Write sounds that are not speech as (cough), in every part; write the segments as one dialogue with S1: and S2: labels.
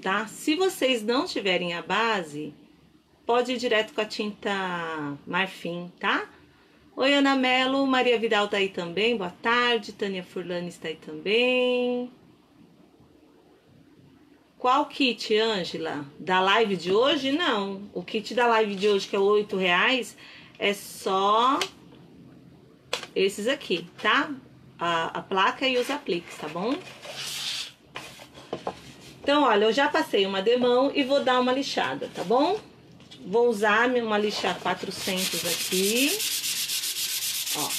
S1: tá? Se vocês não tiverem a base, pode ir direto com a tinta marfim, tá? Oi, Ana Melo, Maria Vidal tá aí também, boa tarde. Tânia Furlani está aí também. Qual kit, Ângela? Da live de hoje? Não. O kit da live de hoje, que é oito reais, é só esses aqui, tá? A, a placa e os apliques, tá bom? Então, olha, eu já passei uma demão e vou dar uma lixada, tá bom? Vou usar uma lixa 400 aqui. Ó.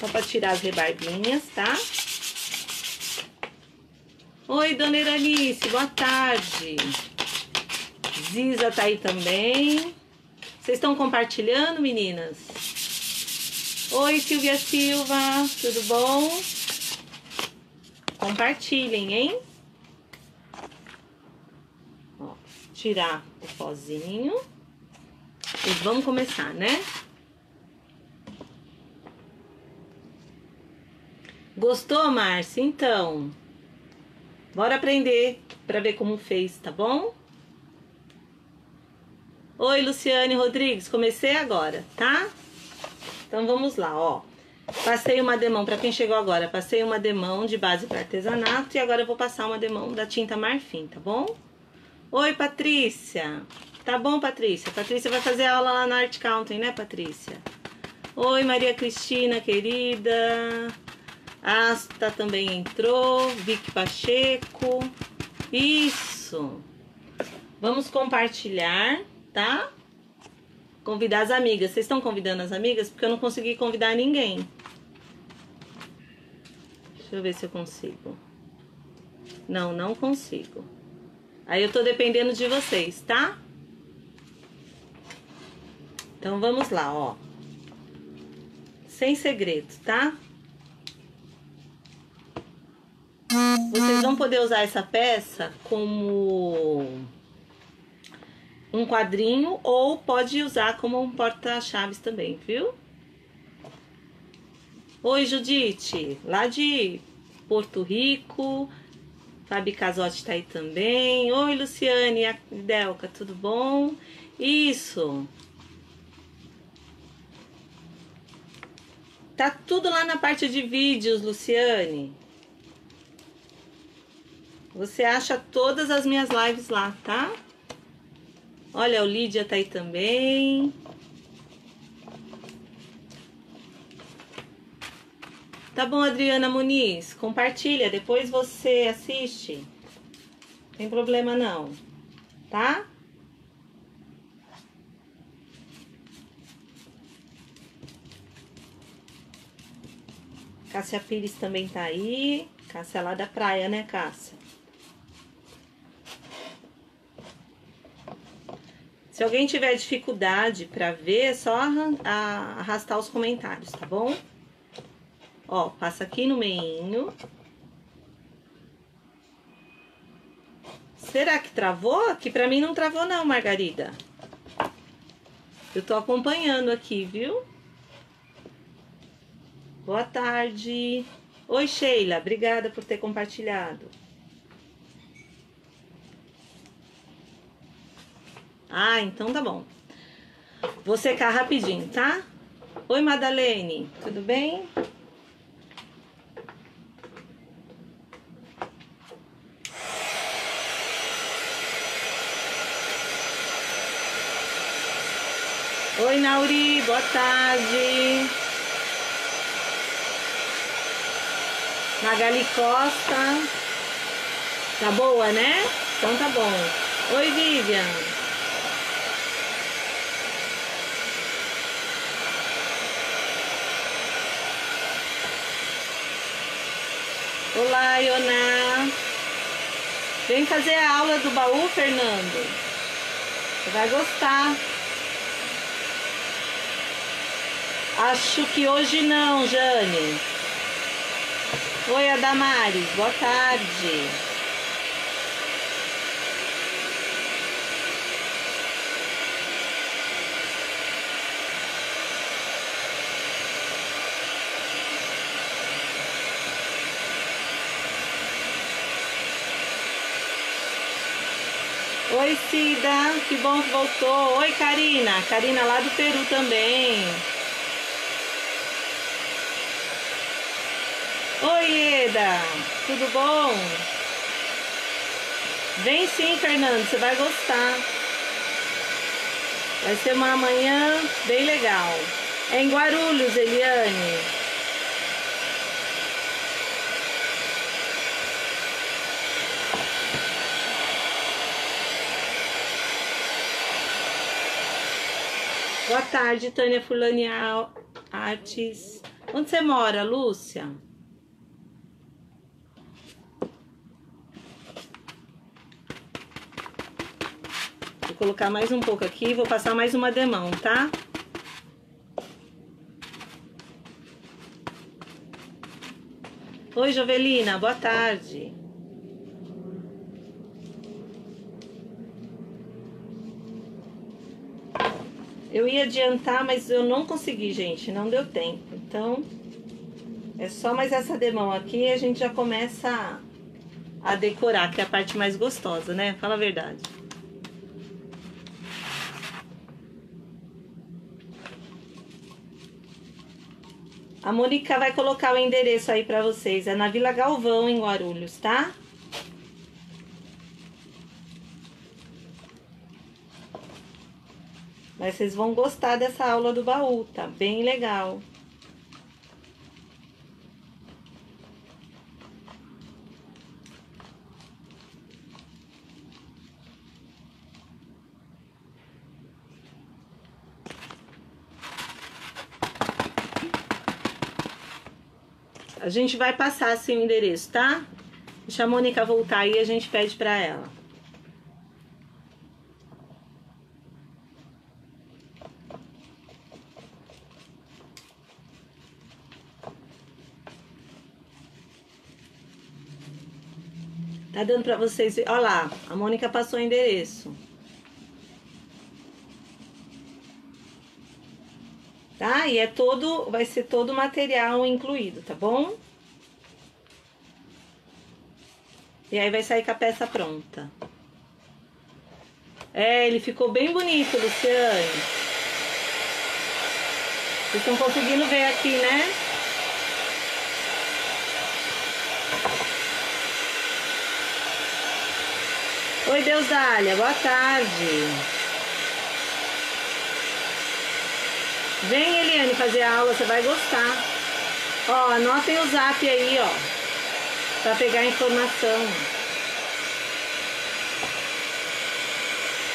S1: Só pra tirar as rebarbinhas, tá? Oi, dona Iranice, boa tarde. Ziza tá aí também. Vocês estão compartilhando, meninas? Oi, Silvia Silva, tudo bom? Compartilhem, hein? Ó, tirar o pozinho. E vamos começar, né? Gostou, Márcia? Então, bora aprender para ver como fez, tá bom? Oi, Luciane Rodrigues, comecei agora, tá? Então vamos lá, ó. Passei uma demão, para quem chegou agora, passei uma demão de base para artesanato e agora eu vou passar uma demão da tinta marfim, tá bom? Oi, Patrícia. Tá bom, Patrícia? Patrícia vai fazer aula lá na Art Counting, né, Patrícia? Oi, Maria Cristina, querida. Asta também entrou. Vicky Pacheco. Isso. Vamos compartilhar, tá? Convidar as amigas. Vocês estão convidando as amigas? Porque eu não consegui convidar ninguém. Eu ver se eu consigo. Não, não consigo. Aí eu tô dependendo de vocês, tá? Então vamos lá, ó. Sem segredo, tá? Vocês vão poder usar essa peça como um quadrinho ou pode usar como um porta-chaves também, viu? Oi, Judite, lá de Porto Rico. Fabi Casotti tá aí também. Oi, Luciane e Delca, tudo bom? Isso. Tá tudo lá na parte de vídeos, Luciane. Você acha todas as minhas lives lá, tá? Olha, o Lídia tá aí também. Tá bom, Adriana Muniz, compartilha, depois você assiste. Não tem problema não, tá? Cássia Pires também tá aí. Cássia lá da praia, né, Cássia? Se alguém tiver dificuldade para ver, é só arrastar os comentários, tá bom? Ó, passa aqui no meinho. Será que travou? Aqui pra mim não travou não, Margarida. Eu tô acompanhando aqui, viu? Boa tarde. Oi, Sheila. Obrigada por ter compartilhado. Ah, então tá bom. Vou secar rapidinho, tá? Oi, Madalene. Tudo bem? Nauri, boa tarde. Magali Costa. Tá boa, né? Então tá bom. Oi, Vivian. Olá, Ioná. Vem fazer a aula do baú, Fernando. Você vai gostar. Acho que hoje não, Jane. Oi, Adamares. Boa tarde. Oi, Cida, que bom que voltou. Oi, Karina. Karina lá do Peru também. Oi, Eda. Tudo bom? Vem sim, Fernando, você vai gostar. Vai ser uma manhã bem legal. É em Guarulhos, Eliane. Boa tarde, Tânia Fulani Artes. Onde você mora, Lúcia? Colocar mais um pouco aqui, vou passar mais uma demão, tá? Oi, Jovelina, boa tarde. Eu ia adiantar, mas eu não consegui, gente, não deu tempo. Então, é só mais essa demão aqui e a gente já começa a, decorar, que é a parte mais gostosa, né? Fala a verdade. A Mônica vai colocar o endereço aí pra vocês. É na Vila Galvão, em Guarulhos, tá? Mas vocês vão gostar dessa aula do baú, tá bem legal. A gente vai passar assim o endereço, tá? Deixa a Mônica voltar aí e a gente pede pra ela. Tá dando pra vocês. Olha lá, a Mônica passou o endereço. Tá? E é todo, vai ser todo o material incluído, tá bom? E aí vai sair com a peça pronta. É, ele ficou bem bonito, Luciane. Vocês estão conseguindo ver aqui, né? Oi, Deusália, boa tarde. Vem, Eliane, fazer a aula, você vai gostar. Ó, anotem o zap aí, ó. Pra pegar informação.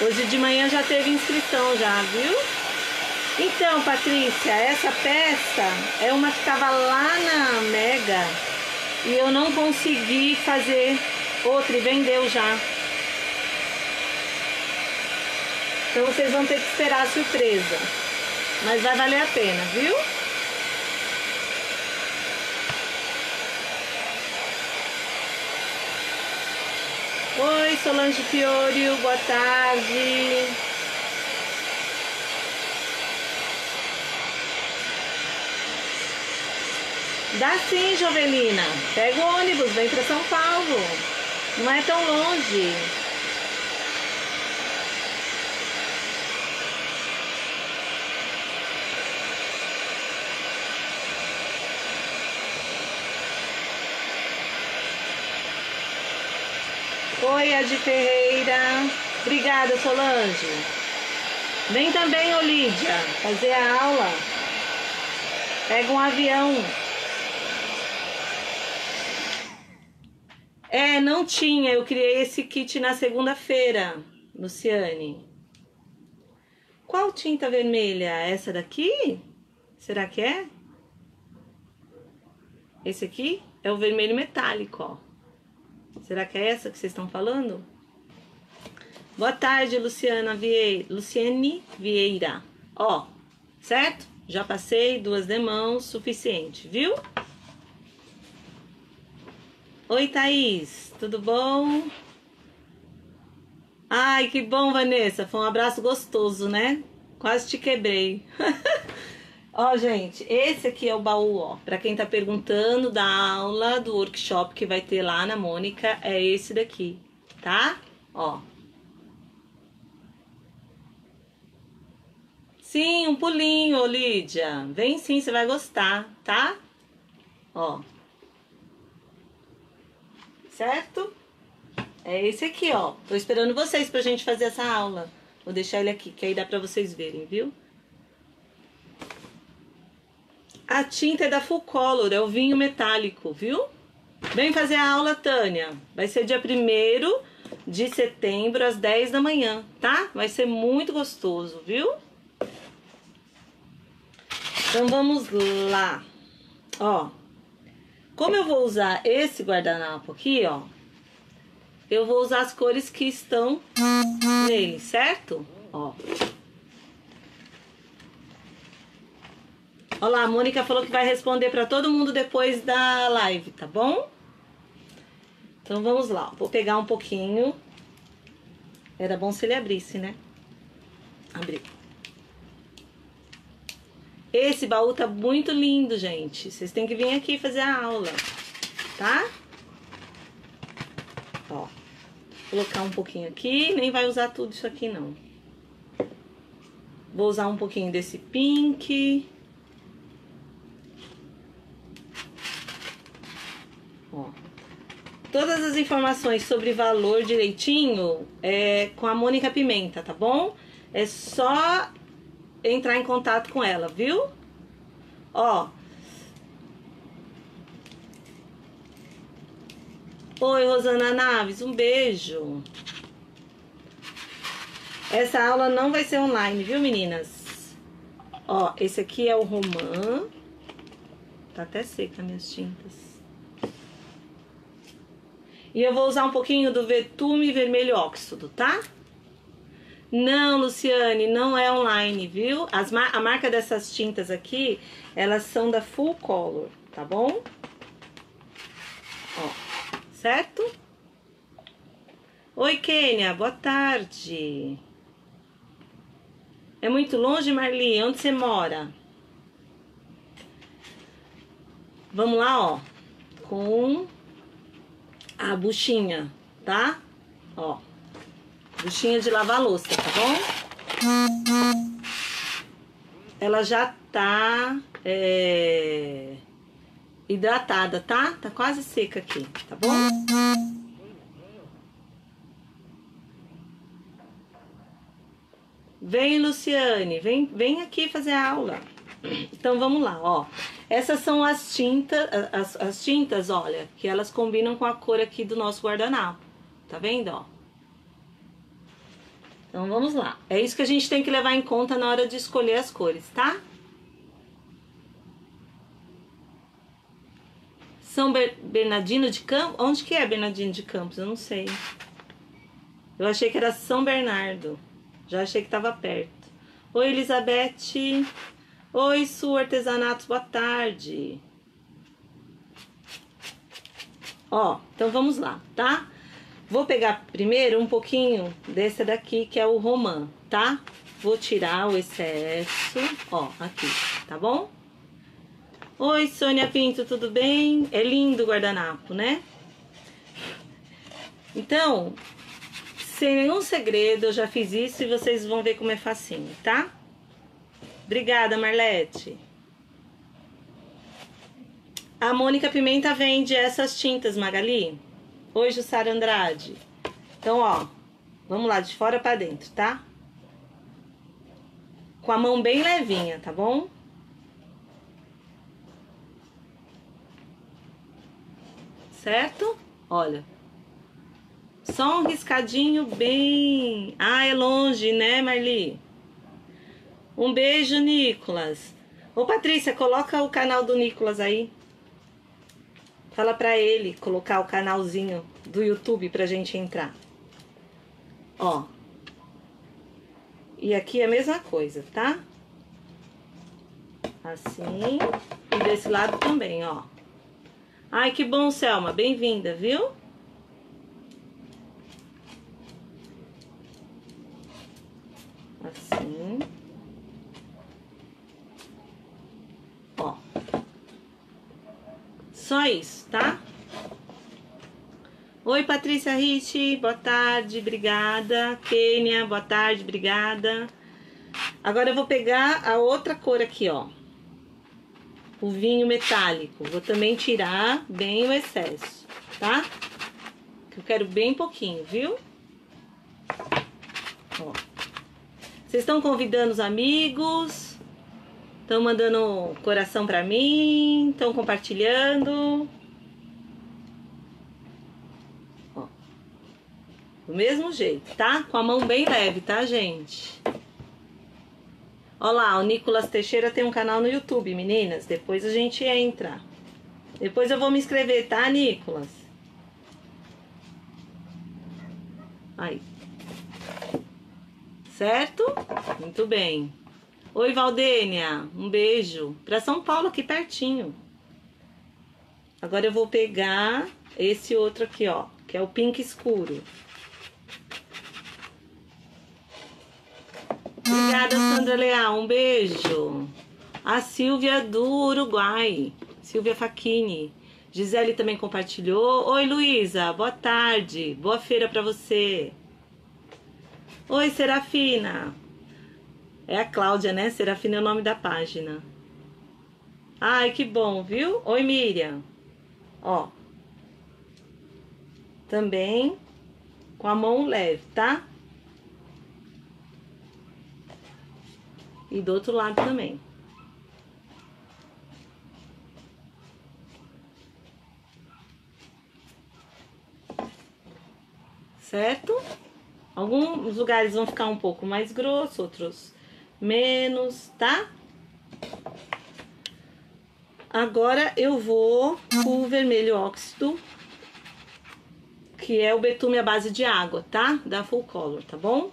S1: Hoje de manhã já teve inscrição já, viu? Então, Patrícia, essa peça é uma que estava lá na Mega e eu não consegui fazer outra e vendeu já. Então vocês vão ter que esperar a surpresa. Mas vai valer a pena, viu? Oi, Solange Fiorio, boa tarde. Dá sim, Jovelina. Pega o ônibus, vem para São Paulo. Não é tão longe. Oi, Adi Ferreira. Obrigada, Solange. Vem também, Olídia, fazer a aula. Pega um avião. É, não tinha. Eu criei esse kit na segunda-feira, Luciane. Qual tinta vermelha? Essa daqui? Será que é? Esse aqui é o vermelho metálico, ó. Será que é essa que vocês estão falando? Boa tarde, Luciana Vieira. Luciane Vieira. Ó, certo? Já passei duas demãos, suficiente, viu? Oi, Thaís. Tudo bom? Ai, que bom, Vanessa. Foi um abraço gostoso, né? Quase te quebrei. (laughs) Ó, gente, esse aqui é o baú, ó. Pra quem tá perguntando da aula, do workshop que vai ter lá na Mônica, é esse daqui, tá? Ó. Sim, um pulinho, Lídia. Vem sim, você vai gostar, tá? Ó. Certo? É esse aqui, ó. Tô esperando vocês pra gente fazer essa aula. Vou deixar ele aqui, que aí dá pra vocês verem, viu? A tinta é da Full Color, é o vinho metálico, viu? Vem fazer a aula, Tânia. Vai ser dia 1 de setembro, às 10 da manhã, tá? Vai ser muito gostoso, viu? Então vamos lá. Ó, como eu vou usar esse guardanapo aqui, ó, eu vou usar as cores que estão nele, certo? Ó. Olha lá, a Mônica falou que vai responder para todo mundo depois da live, tá bom? Então vamos lá, vou pegar um pouquinho. Era bom se ele abrisse, né? Abriu. Esse baú tá muito lindo, gente. Vocês têm que vir aqui fazer a aula, tá? Ó, colocar um pouquinho aqui. Nem vai usar tudo isso aqui, não. Vou usar um pouquinho desse pink. Todas as informações sobre valor direitinho é com a Mônica Pimenta, tá bom? É só entrar em contato com ela, viu? Ó. Oi, Rosana Naves, um beijo. Essa aula não vai ser online, viu, meninas? Ó, esse aqui é o romã. Tá até seca minhas tintas. E eu vou usar um pouquinho do Vetume Vermelho Óxido, tá? Não, Luciane, não é online, viu? As a marca dessas tintas aqui, elas são da Full Color, tá bom? Ó, certo? Oi, Kênia, boa tarde. É muito longe, Marli? Onde você mora? Vamos lá, ó. Com a buchinha, tá? Ó. Buchinha de lavar louça, tá bom? Ela já tá é, hidratada, tá? Tá quase seca aqui, tá bom? Vem, Luciane, vem, vem aqui fazer a aula. Então vamos lá, ó. Essas são as tintas, as, as tintas, olha, que elas combinam com a cor aqui do nosso guardanapo. Tá vendo, ó? Então vamos lá. É isso que a gente tem que levar em conta na hora de escolher as cores, tá? São Bernardino de Campos? Onde que é Bernardino de Campos? Eu não sei. Eu achei que era São Bernardo. Já achei que tava perto. Oi, Elizabeth. Oi, Su Artesanatos, boa tarde. Ó, então vamos lá, tá? Vou pegar primeiro um pouquinho desse daqui, que é o romã, tá? Vou tirar o excesso, ó, aqui, tá bom? Oi, Sônia Pinto, tudo bem? É lindo o guardanapo, né? Então, sem nenhum segredo, eu já fiz isso e vocês vão ver como é facinho, tá? Obrigada, Marlete. A Mônica Pimenta vende essas tintas, Magali. Oi, Jussara Andrade. Então, ó, vamos lá, de fora pra dentro, tá? Com a mão bem levinha, tá bom? Certo? Olha. Só um riscadinho bem... Ah, é longe, né, Marli? Um beijo, Nicolas. Ô, Patrícia, coloca o canal do Nicolas aí. Fala pra ele colocar o canalzinho do YouTube pra gente entrar. Ó. E aqui é a mesma coisa, tá? Assim. E desse lado também, ó. Ai, que bom, Selma. Bem-vinda, viu? Assim. Só isso, tá? Oi, Patrícia Rich, boa tarde, obrigada. Kênia, boa tarde, obrigada. Agora eu vou pegar a outra cor aqui, ó. O vinho metálico. Vou também tirar bem o excesso, tá? Eu quero bem pouquinho, viu? Ó. Vocês estão convidando os amigos? Estão mandando coração pra mim? Estão compartilhando? Ó. Do mesmo jeito, tá? Com a mão bem leve, tá, gente? Olha lá, o Nicolas Teixeira tem um canal no YouTube, meninas. Depois a gente entra. Depois eu vou me inscrever, tá, Nicolas? Aí. Certo? Muito bem. Oi, Valdênia. Um beijo. Pra São Paulo, aqui pertinho. Agora eu vou pegar esse outro aqui, ó. Que é o pink escuro. Obrigada, Sandra Leal. Um beijo. A Silvia do Uruguai. Silvia Facchini. Gisele também compartilhou. Oi, Luísa. Boa tarde. Boa feira para você. Oi, Serafina. É a Cláudia, né? Serafina é o nome da página. Ai, que bom, viu? Oi, Miriam. Ó. Também com a mão leve, tá? E do outro lado também. Certo? Alguns lugares vão ficar um pouco mais grosso, outros menos, tá? Agora eu vou com o vermelho óxido, que é o betume à base de água, tá? Da Full Color, tá bom?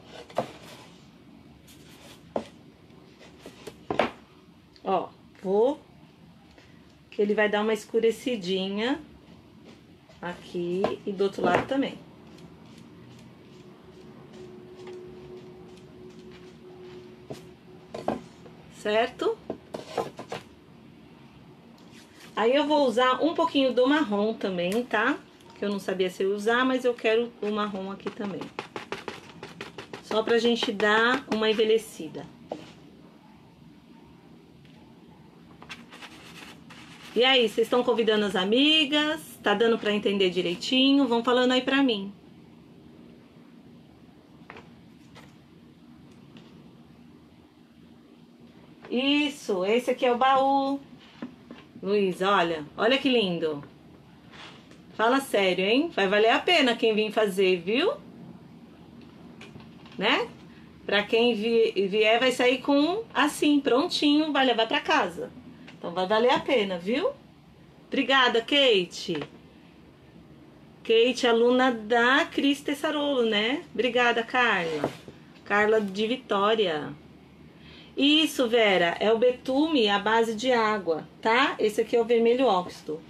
S1: Ó, vou... Que ele vai dar uma escurecidinha aqui e do outro lado também. Certo? Aí eu vou usar um pouquinho do marrom também, tá? Que eu não sabia se eu usar, mas eu quero o marrom aqui também. Só pra gente dar uma envelhecida. E aí, vocês estão convidando as amigas? Tá dando para entender direitinho? Vão falando aí pra mim. Isso, esse aqui é o baú. Luiz, olha, olha que lindo. Fala sério, hein? Vai valer a pena quem vir fazer, viu? Né? Pra quem vier, vai sair com assim, prontinho, vai levar pra casa. Então vai valer a pena, viu? Obrigada, Kate. Kate, aluna da Cris Tessarolo, né? Obrigada, Carla. Carla de Vitória. Isso, Vera, é o betume à base de água, tá? Esse aqui é o vermelho óxido.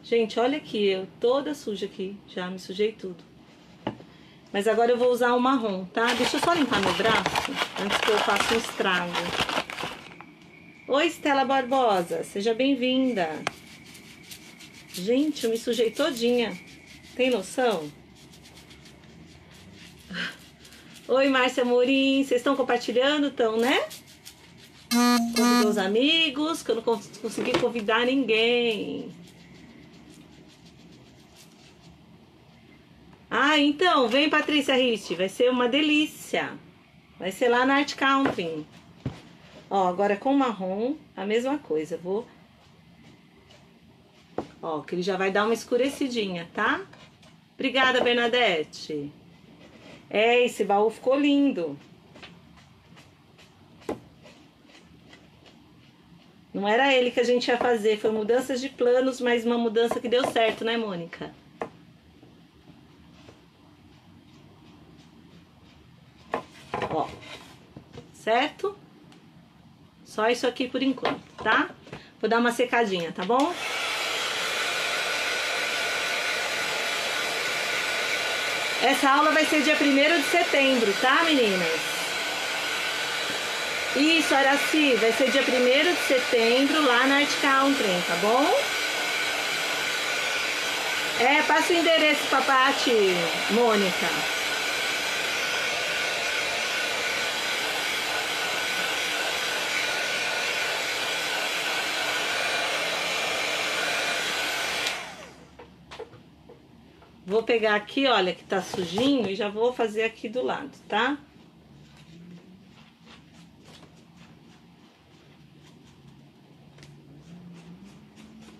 S1: Gente, olha aqui, eu toda suja aqui, já me sujei tudo. Mas agora eu vou usar o marrom, tá? Deixa eu só limpar meu braço, antes que eu faça um estrago. Oi, Estela Barbosa, seja bem-vinda. Gente, eu me sujei todinha. Tem noção? Oi, Márcia Morim, vocês estão compartilhando, então, né? Convidou os amigos, que eu não consegui convidar ninguém. Ah, então, vem Patrícia Rich, vai ser uma delícia. Vai ser lá na Art Country. Ó, agora com marrom, a mesma coisa. Vou... Ó, que ele já vai dar uma escurecidinha, tá? Obrigada, Bernadette. É, esse baú ficou lindo. Não era ele que a gente ia fazer, foi mudanças de planos, mas uma mudança que deu certo, né, Mônica? Ó, certo? Só isso aqui por enquanto, tá? Vou dar uma secadinha, tá bom? Essa aula vai ser dia 1 de setembro, tá, meninas? Isso, Araci, vai ser dia 1 de setembro lá na Art Country, tá bom? É, passa o endereço pra Paty, Mônica. Vou pegar aqui, olha, que tá sujinho e já vou fazer aqui do lado, tá?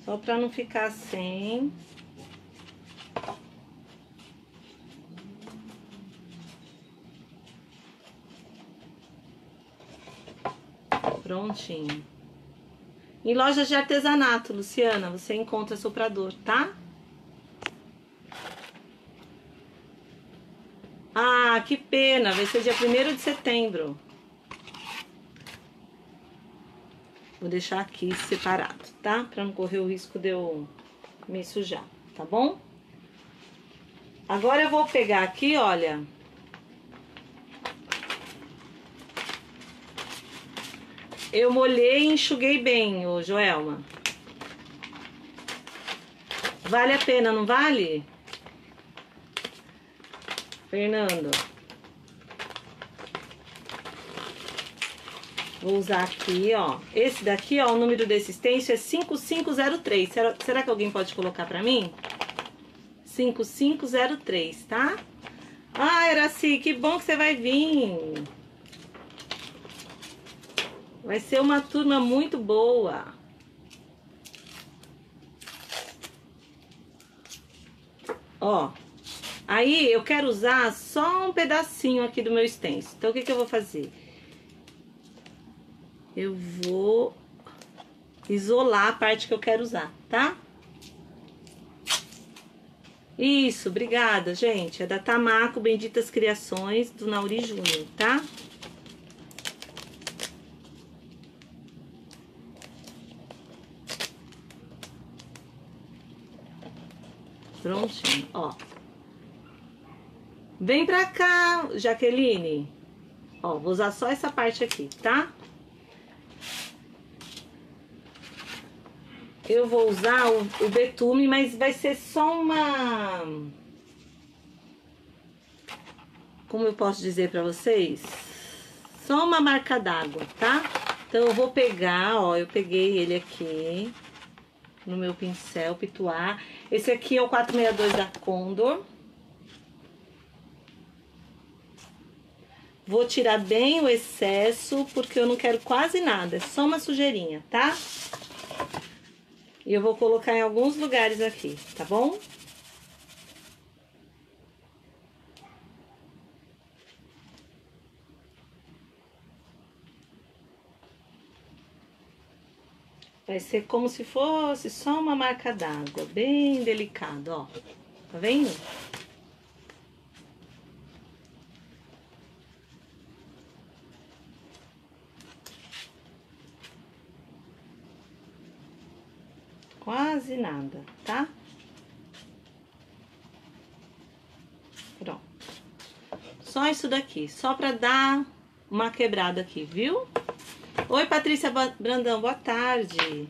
S1: Só pra não ficar sem. Prontinho. Em lojas de artesanato, Luciana, você encontra soprador, tá? Ah, que pena, vai ser dia 1 de setembro. Vou deixar aqui separado, tá? Pra não correr o risco de eu me sujar, tá bom? Agora eu vou pegar aqui, olha. Eu molhei e enxuguei bem, ô Joelma. Vale a pena, não vale? Fernando. Vou usar aqui, ó. Esse daqui, ó, o número desse stencil é 5503. Será, será que alguém pode colocar pra mim? 5503, tá? Ah, Eraci, que bom que você vai vir. Vai ser uma turma muito boa. Ó, aí eu quero usar só um pedacinho aqui do meu stencil. Então, o que que eu vou fazer? Eu vou isolar a parte que eu quero usar, tá? Isso, obrigada, gente. É da Tamaco Benditas Criações, do Nauri Júnior, tá? Prontinho, ó. Vem pra cá, Jaqueline. Ó, vou usar só essa parte aqui, tá? Eu vou usar o, o betume, mas vai ser só uma... Como eu posso dizer pra vocês? Só uma marca d'água, tá? Então, eu vou pegar, ó, eu peguei ele aqui no meu pincel pituar. Esse aqui é o 462 da Condor. Vou tirar bem o excesso, porque eu não quero quase nada, é só uma sujeirinha, tá? E eu vou colocar em alguns lugares aqui, tá bom? Vai ser como se fosse só uma marca d'água, bem delicado, ó. Tá vendo? Quase nada, tá? Pronto. Só isso daqui, só pra dar uma quebrada aqui, viu? Oi, Patrícia Brandão, boa tarde.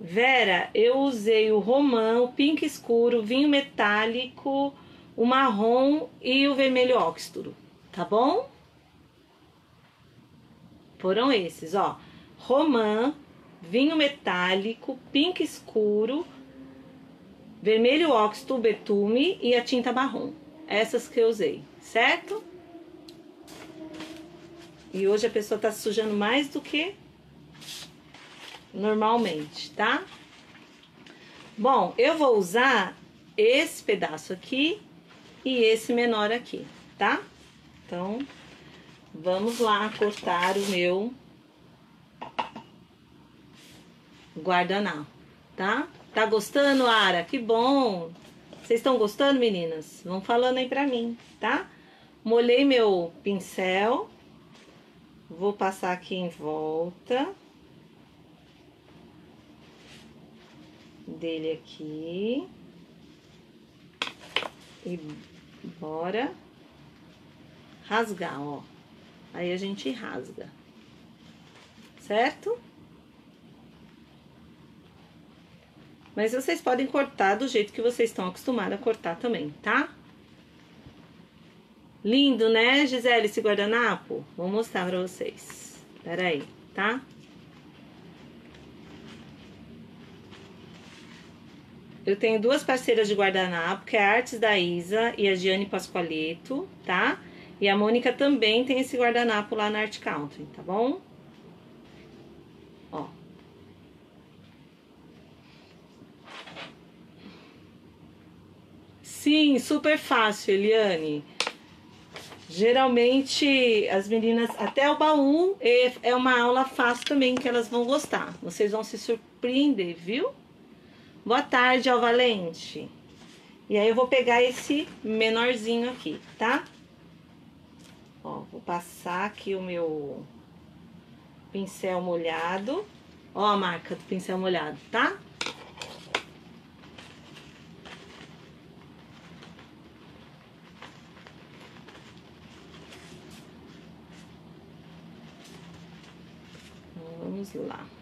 S1: Vera, eu usei o romã, o pink escuro, o vinho metálico, o marrom e o vermelho óxido, tá bom? Foram esses, ó. Romã, vinho metálico, pink escuro, vermelho óxido, betume e a tinta marrom. Essas que eu usei, certo? E hoje a pessoa tá sujando mais do que normalmente, tá? Bom, eu vou usar esse pedaço aqui e esse menor aqui, tá? Então, Vamos lá cortar o meu guardanapo, tá? Tá gostando, Ara? Que bom! Vocês estão gostando, meninas? Vão falando aí pra mim, tá? Molhei meu pincel. Vou passar aqui em volta. Dele aqui. E bora rasgar, ó. Aí a gente rasga. Certo? Mas vocês podem cortar do jeito que vocês estão acostumados a cortar também, tá? Lindo, né, Gisele, esse guardanapo? Vou mostrar pra vocês. Pera aí, tá? eu tenho duas parceiras de guardanapo, que é a Artes da Isa e a Giane Pascoaleto, tá? E a Mônica também tem esse guardanapo lá na Art Country, tá bom? Ó. Sim, super fácil, Eliane. Geralmente as meninas, até o baú é, é uma aula fácil também que elas vão gostar. Vocês vão se surpreender, viu? Boa tarde, ao Valente. E aí eu vou pegar esse menorzinho aqui, tá? Ó, vou passar aqui o meu pincel molhado. Ó a marca do pincel molhado, tá? Vamos lá.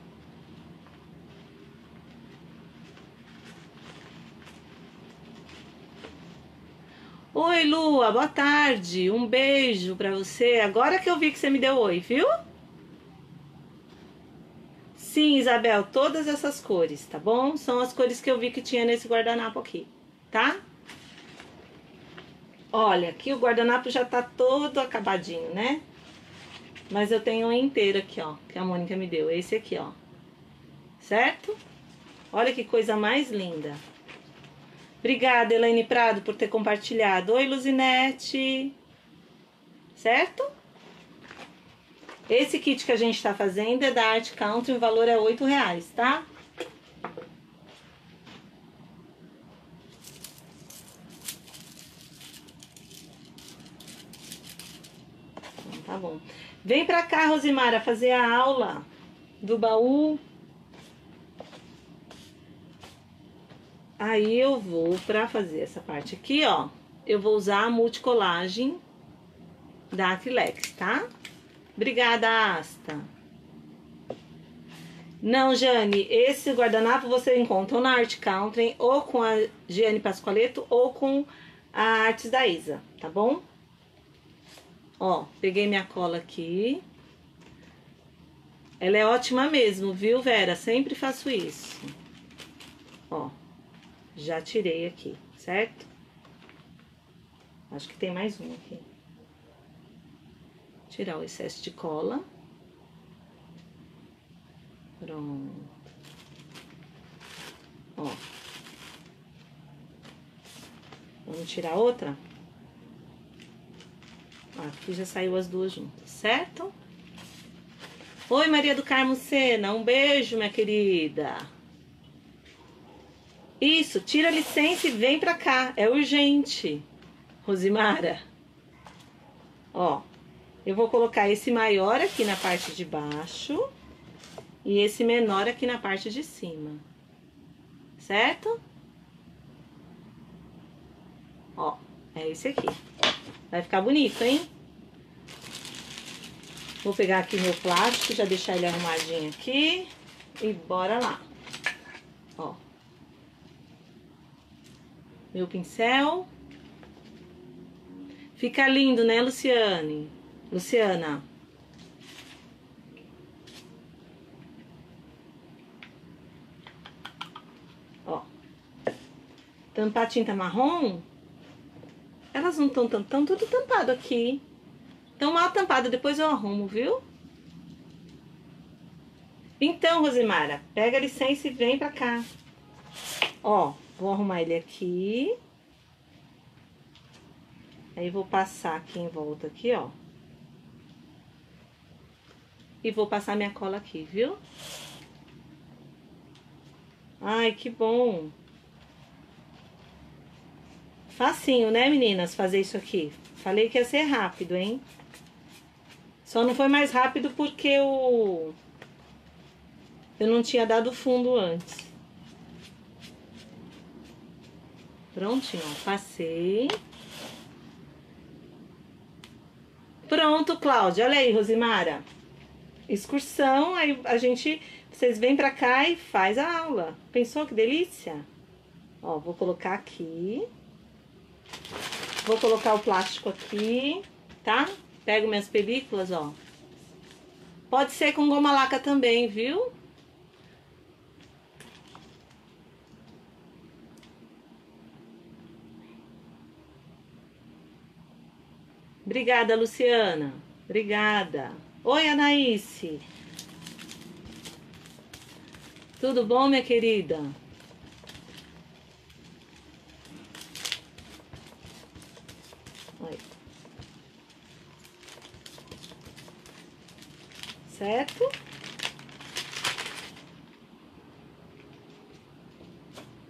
S1: Oi, Lua, boa tarde. Um beijo pra você. Agora que eu vi que você me deu oi, viu? Sim, Isabel, todas essas cores, tá bom? São as cores que eu vi que tinha nesse guardanapo aqui, tá? Olha, aqui o guardanapo já tá todo acabadinho, né? Mas eu tenho um inteiro aqui, ó, que a Mônica me deu. Esse aqui, ó. Certo? Olha que coisa mais linda. Obrigada, Elaine Prado, por ter compartilhado. Oi, Luzinete. Certo? Esse kit que a gente tá fazendo é da Art Country, o valor é oito reais, tá? Tá bom. Vem pra cá, Rosimara, fazer a aula do baú. Aí eu vou pra fazer essa parte aqui, ó. Eu vou usar a multicolagem da Acrylex, tá? Obrigada, Asta. Não, Jane, esse guardanapo você encontra na Art Country, ou com a Giane Pascoaleto, ou com a Artes da Isa, tá bom? Ó, peguei minha cola aqui. Ela é ótima mesmo, viu, Vera? Sempre faço isso. Ó, já tirei aqui, certo? Acho que tem mais um aqui. Tirar o excesso de cola. Pronto. Ó. Vamos tirar outra? Aqui já saiu as duas juntas, certo? Oi, Maria do Carmo Sena, um beijo, minha querida. Isso, tira a licença e vem pra cá, é urgente. Rosimara. Ó, eu vou colocar esse maior aqui na parte de baixo e esse menor aqui na parte de cima. Certo? Ó, é esse aqui. Vai ficar bonito, hein? Vou pegar aqui meu plástico, já deixar ele arrumadinho aqui. E bora lá. Ó. Meu pincel. Fica lindo, né, Luciane? Luciana. Ó. Tampar tinta marrom elas não estão tão, tão tudo tampado aqui. Estão mal tampado, depois eu arrumo, viu? Então, Rosimara, pega a licença e vem pra cá. Ó, vou arrumar ele aqui. Aí vou passar aqui em volta aqui, ó. E vou passar minha cola aqui, viu? Ai, que bom. Facinho, né, meninas, fazer isso aqui. Falei que ia ser rápido, hein? Só não foi mais rápido porque o... Eu não tinha dado fundo antes. Prontinho, ó. Passei. Pronto, Cláudia. Olha aí, Rosimara. Excursão, aí a gente... Vocês vêm pra cá e faz a aula. Pensou que delícia? Ó, vou colocar aqui. Vou colocar o plástico aqui, tá? Pego minhas películas, ó. Pode ser com goma laca também, viu? Obrigada, Luciana. Obrigada. Oi, Anaíse. Tudo bom, minha querida? Oi. Certo?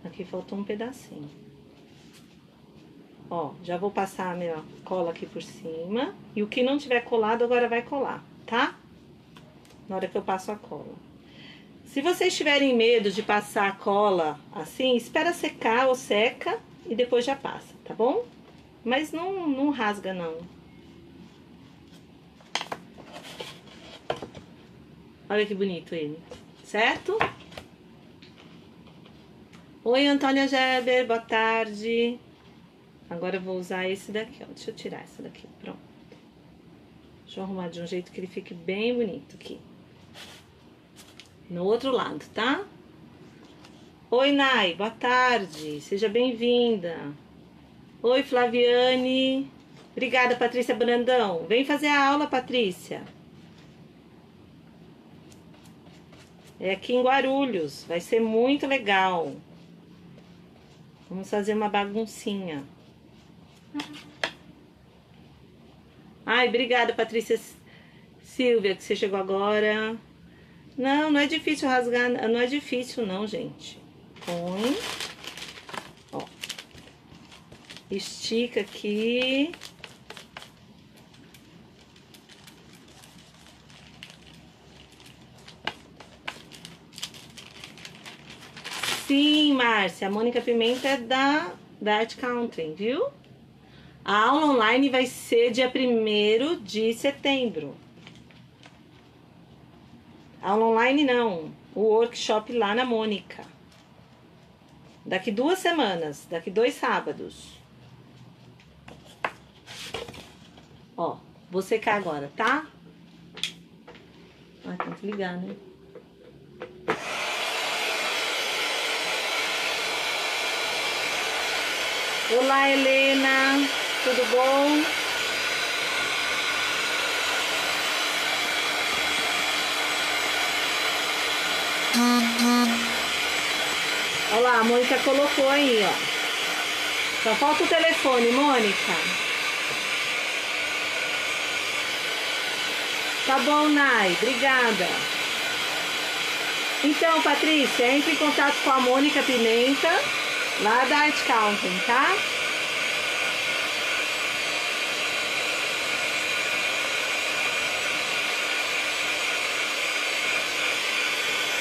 S1: Aqui faltou um pedacinho. Ó, já vou passar a minha cola aqui por cima. E o que não tiver colado, agora vai colar, tá? Na hora que eu passo a cola. Se vocês tiverem medo de passar a cola assim, espera secar ou seca e depois já passa, tá bom? Mas não, não rasga, não. Olha que bonito ele, certo? Oi, Antônia Geber, boa tarde. Agora eu vou usar esse daqui, ó. Deixa eu tirar essa daqui, pronto. Deixa eu arrumar de um jeito que ele fique bem bonito aqui. No outro lado, tá? Oi, Nai, boa tarde. Seja bem-vinda. Oi, Flaviane. Obrigada, Patrícia Brandão. Vem fazer a aula, Patrícia. É aqui em Guarulhos. Vai ser muito legal. Vamos fazer uma baguncinha. Ai, obrigada, Patrícia Silvia, que você chegou agora. Não, não é difícil rasgar, não é difícil não, gente. Põe. Ó. Estica aqui. Sim, Márcia, a Mônica Pimenta é da, da Art Country, viu? A aula online vai ser dia 1 de setembro. Aula online não, o workshop lá na Mônica. Daqui duas semanas, daqui dois sábados. Ó, vou secar agora, tá? Ai, tem que ligar, né? Olá, Helena. Tudo bom? Olha lá, a Mônica colocou aí, ó. Só falta o telefone, Mônica. Tá bom, Nai. Obrigada. Então, Patrícia, entre em contato com a Mônica Pimenta lá da Art Counting, tá?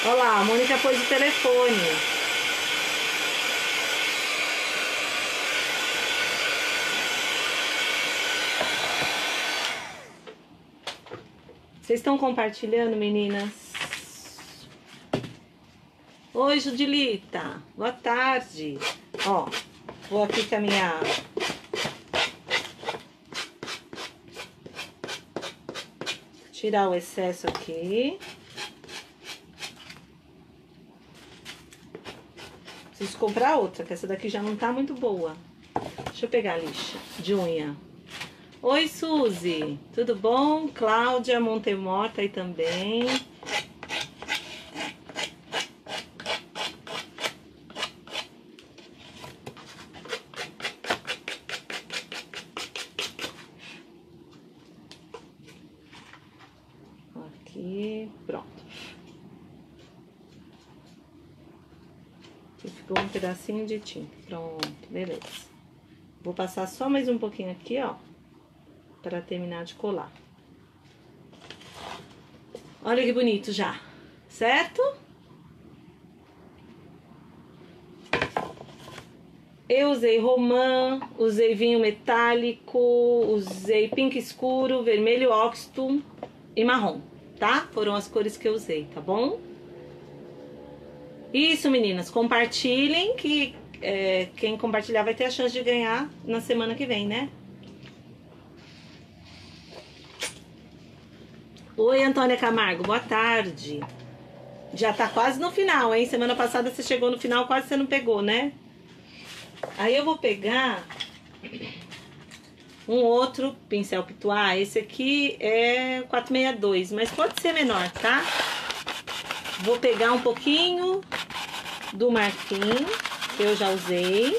S1: Olha lá, a Mônica pôs o telefone. Vocês estão compartilhando, meninas? Oi, Judilita. Boa tarde. Ó, vou aqui minha... Tirar o excesso aqui. Preciso comprar outra, que essa daqui já não tá muito boa. Deixa eu pegar a lixa de unha. Oi, Suzy. Tudo bom? Cláudia Montemor aí também. Pedacinho de tinta. Pronto, beleza. Vou passar só mais um pouquinho aqui, ó, para terminar de colar. Olha que bonito já, certo? Eu usei romã, usei vinho metálico, usei pink escuro, vermelho óxido e marrom, tá? Foram as cores que eu usei, tá bom? Isso, meninas, compartilhem que é, quem compartilhar vai ter a chance de ganhar na semana que vem, né? Oi, Antônia Camargo, boa tarde. Já tá quase no final, hein? Semana passada você chegou no final, quase você não pegou, né? Aí eu vou pegar um outro pincel pituá. Esse aqui é 462, mas pode ser menor, tá? Vou pegar um pouquinho do marfim, que eu já usei,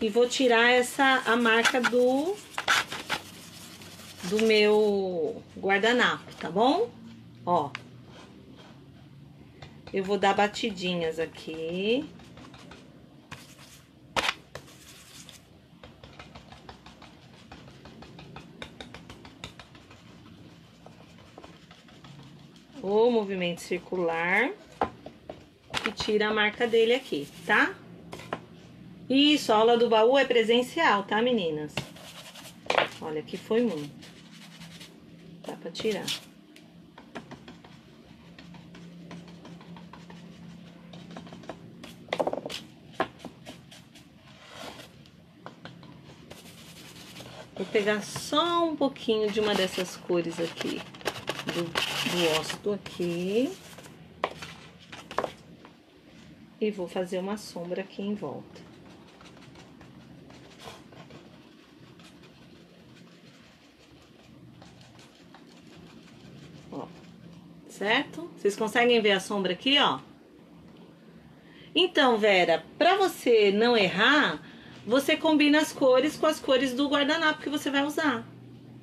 S1: e vou tirar essa a marca do do meu guardanapo, tá bom? Ó. Eu vou dar batidinhas aqui. O movimento circular que tira a marca dele aqui, tá? Isso, a aula do baú é presencial, tá, meninas? Olha, aqui foi muito. Dá pra tirar. Vou pegar só um pouquinho de uma dessas cores aqui. Do, do aqui. E vou fazer uma sombra aqui em volta. Ó, certo? Vocês conseguem ver a sombra aqui, ó? Então, Vera, pra você não errar, você combina as cores com as cores do guardanapo que você vai usar,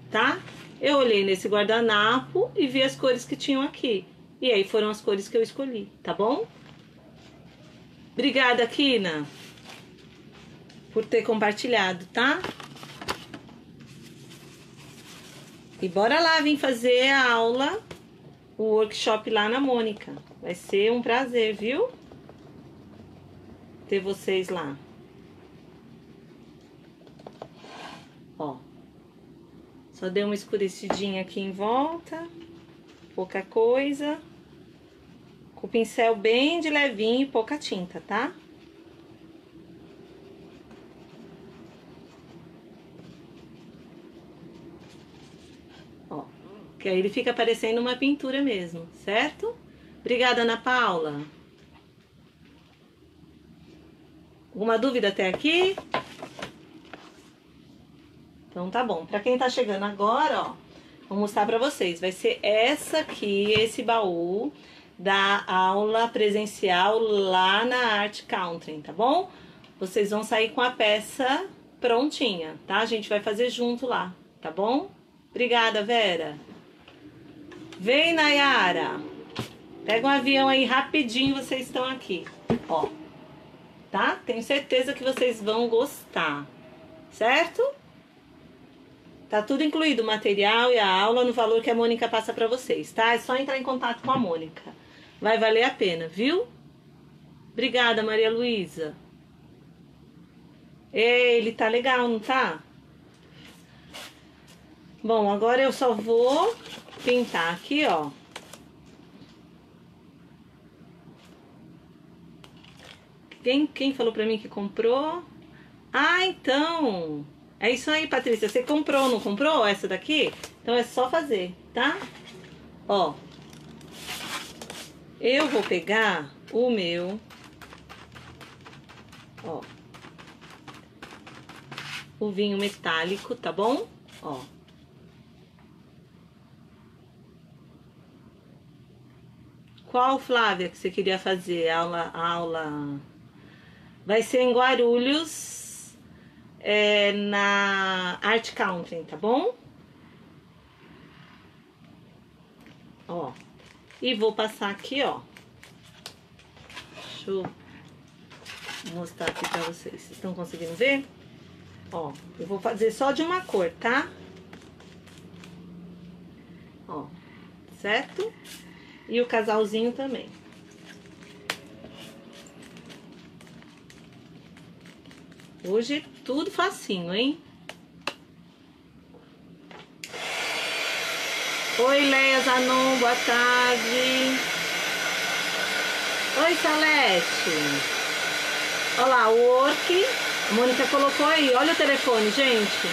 S1: tá? Eu olhei nesse guardanapo e vi as cores que tinham aqui. E aí foram as cores que eu escolhi, tá bom? Obrigada, Kina, por ter compartilhado, tá? E bora lá vir fazer a aula, o workshop lá na Mônica. Vai ser um prazer, viu? Ter vocês lá. Ó. Só dei uma escurecidinha aqui em volta. Pouca coisa. Com o pincel bem de levinho e pouca tinta, tá? Ó. Que aí ele fica parecendo uma pintura mesmo, certo? Obrigada, Ana Paula. Alguma dúvida até aqui? Então tá bom. Pra quem tá chegando agora, ó, vou mostrar pra vocês. Vai ser essa aqui, esse baú da aula presencial lá na Art Country, tá bom? Vocês vão sair com a peça prontinha, tá? A gente vai fazer junto lá, tá bom? Obrigada, Vera. Vem, Nayara. Pega um avião aí rapidinho, vocês estão aqui. Ó, tá? Tenho certeza que vocês vão gostar, certo? Tá tudo incluído, o material e a aula no valor que a Mônica passa pra vocês, tá? É só entrar em contato com a Mônica. Vai valer a pena, viu? Obrigada, Maria Luísa. Ele tá legal, não tá? Bom, agora eu só vou pintar aqui, ó. Quem, quem falou pra mim que comprou? Ah, então... É isso aí, Patrícia. Você comprou, não comprou essa daqui? Então é só fazer, tá? Ó. Eu vou pegar o meu... Ó. O vinho metálico, tá bom? Ó. Qual, Flávia, que você queria fazer? Aula, aula... Vai ser em Guarulhos, é, na Art Country, tá bom? Ó. E vou passar aqui, ó. Deixa eu mostrar aqui pra vocês. Vocês estão conseguindo ver? Ó, eu vou fazer só de uma cor, tá? Ó, certo? E o casalzinho também. Hoje é tudo facinho, hein? Oi, Leia Zanon, boa tarde. Oi, Salete. Olha lá, o work. A Mônica colocou aí. Olha o telefone, gente.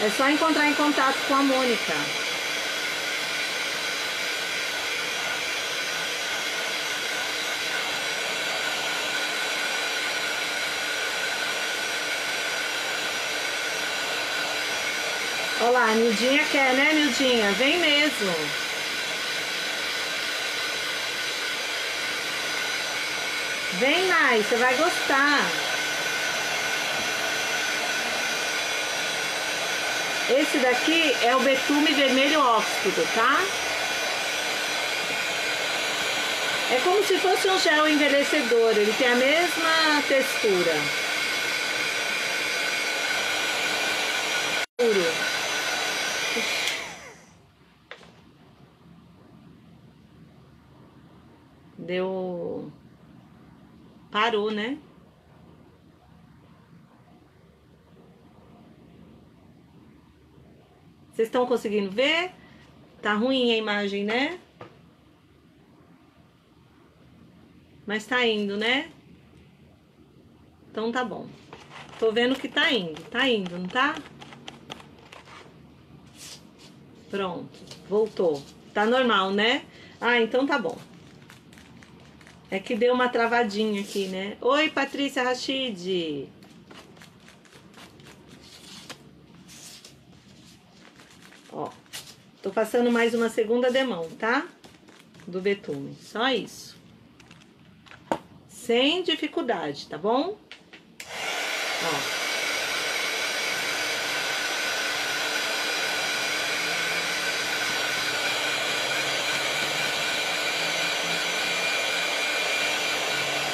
S1: É só encontrar em contato com a Mônica. Lá, a Nildinha quer, né, Nildinha? Vem mesmo. Vem, Nai, você vai gostar. Esse daqui é o betume vermelho óxido, tá? É como se fosse um gel envelhecedor, ele tem a mesma textura. Puro. Deu. Parou, né? Vocês estão conseguindo ver? Tá ruim a imagem, né? Mas tá indo, né? Então tá bom. Tô vendo que tá indo. Tá indo, não tá? Pronto. Voltou. Tá normal, né? Ah, então tá bom. É que deu uma travadinha aqui, né? Oi, Patrícia Rachid. Ó, tô passando mais uma segunda demão, tá? Do betume, só isso. Sem dificuldade, tá bom? Ó.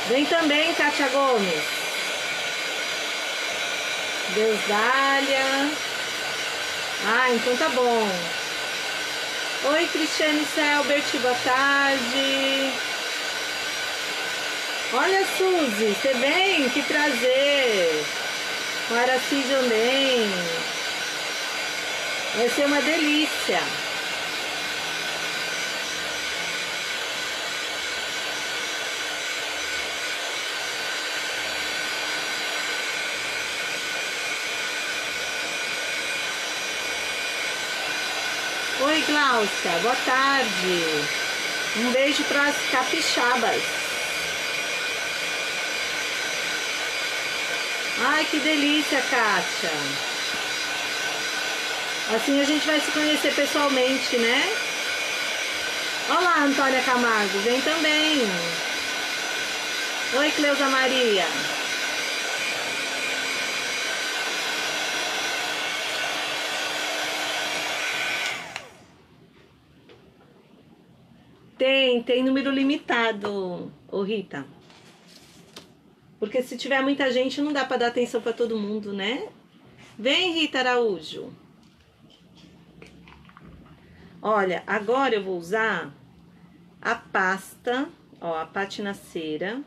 S1: Vem também, Kátia Gomes. Deus Dália. Ah, então tá bom. Oi, Cristiane Selbert, boa tarde. Olha, Suzy, você vem? Que prazer. O Araci também. Vai ser uma delícia. Glaucia, boa tarde. Um beijo para as capixabas. Ai, que delícia, Kátia. Assim a gente vai se conhecer pessoalmente, né? Olá, Antônia Camargo, vem também. Oi, Cleusa Maria. Tem, tem número limitado, ô Rita. Porque se tiver muita gente, não dá para dar atenção para todo mundo, né? Vem, Rita Araújo. Olha, agora eu vou usar a pasta, ó, a patina cera.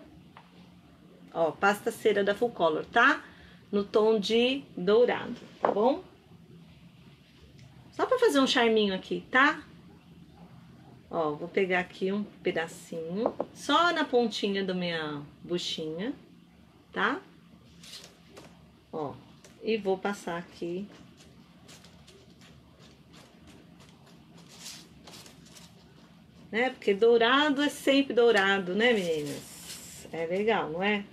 S1: Ó, pasta cera da Full Color, tá? No tom de dourado, tá bom? Só pra fazer um charminho aqui, tá? Ó, vou pegar aqui um pedacinho, só na pontinha da minha buchinha, tá? Ó, e vou passar aqui. Né? Porque dourado é sempre dourado, né, meninas? É legal, não é?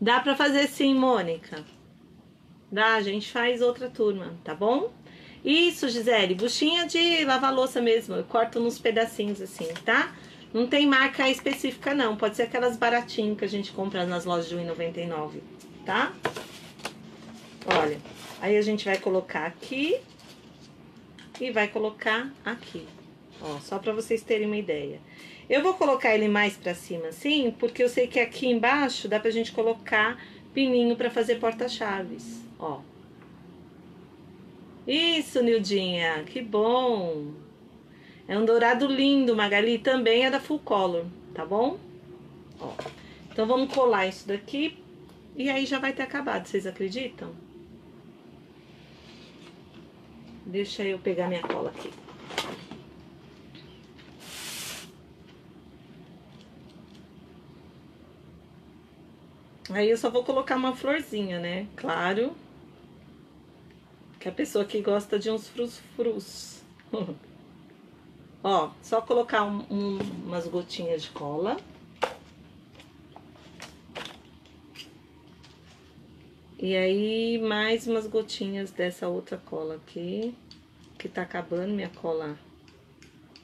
S1: Dá para fazer sim, Mônica. Dá, a gente faz outra turma, tá bom? Isso, Gisele, buchinha de lavar louça mesmo. Eu corto nos pedacinhos assim, tá? Não tem marca específica não, pode ser aquelas baratinhas que a gente compra nas lojas de R$1,99, tá? Olha, aí a gente vai colocar aqui e vai colocar aqui, ó, só pra vocês terem uma ideia. Eu vou colocar ele mais pra cima assim, porque eu sei que aqui embaixo dá pra gente colocar pininho pra fazer porta-chaves, ó. Isso, Nildinha, que bom. É um dourado lindo, Magali, também é da Full Color, tá bom? Ó. Então, vamos colar isso daqui e aí já vai ter acabado, vocês acreditam? Deixa eu pegar minha cola aqui. Aí eu só vou colocar uma florzinha, né? Claro. Que a pessoa que gosta de uns frus-frus. (laughs) Ó, só colocar um, um, umas gotinhas de cola. E aí, mais umas gotinhas dessa outra cola aqui, que tá acabando minha cola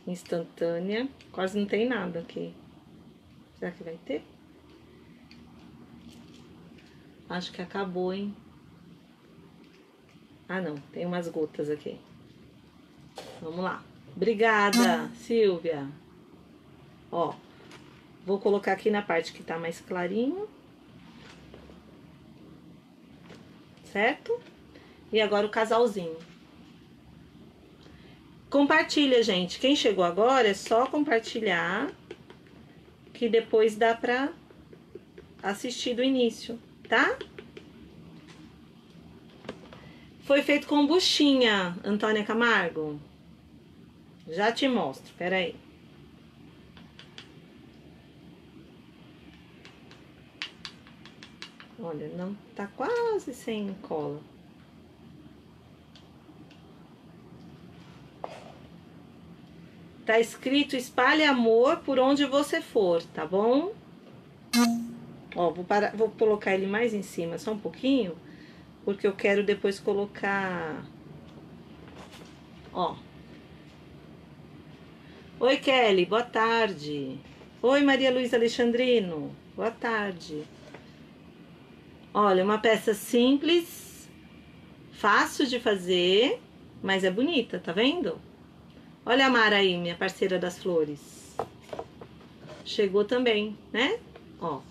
S1: instantânea. Quase não tem nada aqui. Será que vai ter? Acho que acabou, hein? Ah, não. Tem umas gotas aqui. Vamos lá. Obrigada, Silvia. Ó, vou colocar aqui na parte que tá mais clarinho. Certo? E agora o casalzinho. Compartilha, gente. Quem chegou agora é só compartilhar que depois dá pra assistir do início, tá? Foi feito com buchinha, Antônia Camargo. Já te mostro, peraí. Olha, não tá quase sem cola. Tá escrito espalhe amor por onde você for, tá bom? Ó, vou, parar, vou colocar ele mais em cima, só um pouquinho, porque eu quero depois colocar... Ó. Oi, Kelly, boa tarde. Oi, Maria Luísa Alexandrino, boa tarde. Olha, uma peça simples, fácil de fazer, mas é bonita, tá vendo? Olha a Mara aí, minha parceira das flores. Chegou também, né? Ó.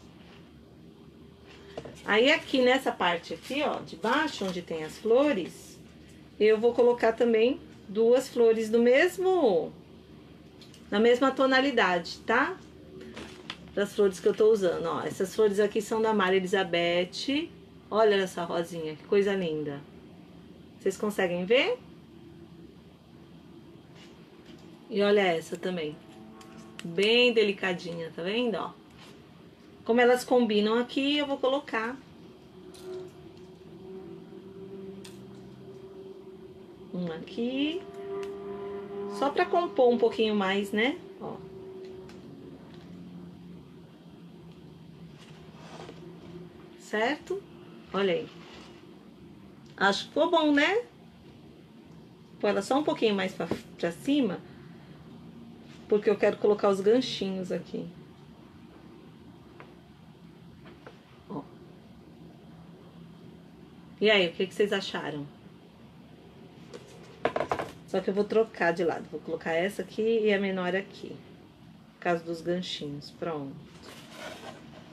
S1: Aí aqui nessa parte aqui, ó, de baixo, onde tem as flores, eu vou colocar também duas flores do mesmo na mesma tonalidade, tá? Das flores que eu tô usando, ó. Essas flores aqui são da Maria Elizabeth. Olha essa rosinha, que coisa linda. Vocês conseguem ver? E olha essa também. Bem delicadinha, tá vendo, ó? Como elas combinam aqui, eu vou colocar um aqui só pra compor um pouquinho mais, né? Ó. Certo? Olha aí. Acho que ficou bom, né? Pôr ela só um pouquinho mais pra, pra cima. Porque eu quero colocar os ganchinhos aqui. E aí, o que, que vocês acharam? Só que eu vou trocar de lado. Vou colocar essa aqui e a menor aqui. Por causa dos ganchinhos. Pronto.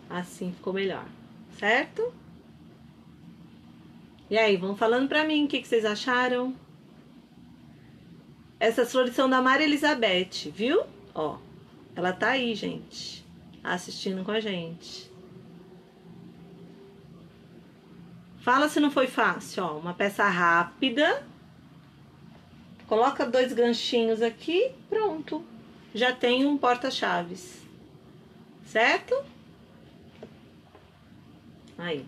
S1: Assim ficou melhor. Certo? E aí, vão falando pra mim o que, que vocês acharam. Essas flores são da Maria Elizabeth, viu? Ó, ela tá aí, gente. Assistindo com a gente. Fala se não foi fácil, ó. Uma peça rápida Coloca dois ganchinhos aqui, pronto. Já tem um porta-chaves. Certo? Aí.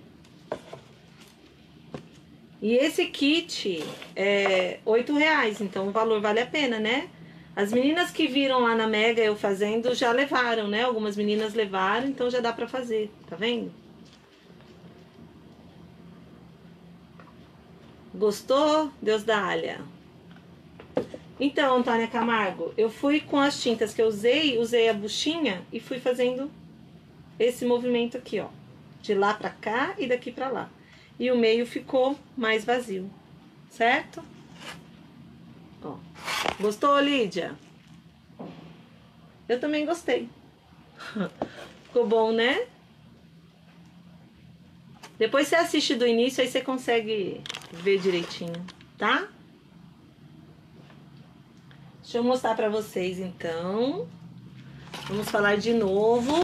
S1: E esse kit é oito reais, então o valor vale a pena, né? As meninas que viram lá na Mega eu fazendo já levaram, né? Algumas meninas levaram, então já dá pra fazer, tá vendo? Gostou? Deus da Alha. Então, Antônia Camargo, eu fui com as tintas que eu usei, usei a buchinha e fui fazendo esse movimento aqui, ó. De lá pra cá e daqui pra lá. E o meio ficou mais vazio, certo? Ó. Gostou, Lídia? Eu também gostei. (laughs) ficou bom, né? Depois você assiste do início, aí você consegue ver direitinho, tá? Deixa eu mostrar pra vocês, então. Vamos falar de novo.